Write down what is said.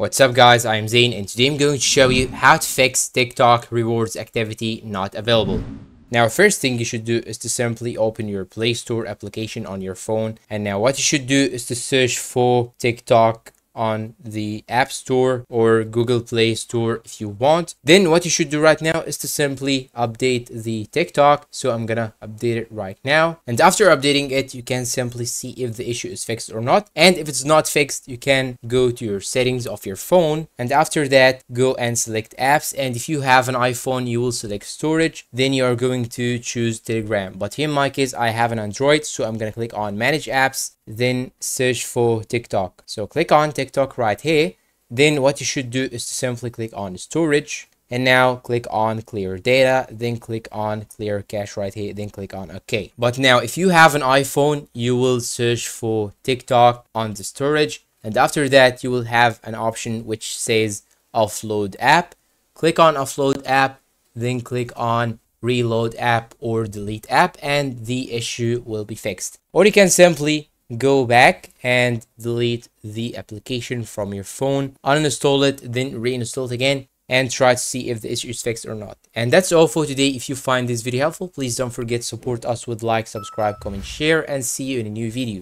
What's up guys, I am Zain and today I'm going to show you how to fix TikTok rewards activity not available. Now first thing you should do is to simply open your Play Store application on your phone and now what you should do is to search for TikTok on the App Store or Google Play Store if you want. Then what you should do right now is to simply update the TikTok. So I'm gonna update it right now. And after updating it, you can simply see if the issue is fixed or not. And if it's not fixed, you can go to your settings of your phone. And after that, go and select apps. And if you have an iPhone, you will select storage. Then you are going to choose Telegram. But in my case, I have an Android. So I'm gonna click on manage apps then search for TikTok. So click on TikTok right here. Then what you should do is to simply click on storage and now click on clear data then click on clear cache right here then click on ok but now if you have an iphone you will search for tiktok on the storage and after that you will have an option which says offload app click on offload app then click on reload app or delete app and the issue will be fixed or you can simply go back and delete the application from your phone uninstall it then reinstall it again and try to see if the issue is fixed or not. And that's all for today. If you find this video helpful please don't forget to support us with like subscribe comment share and see you in a new video